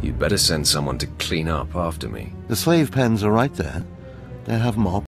You'd better send someone to clean up after me. The slave pens are right there. They have mops.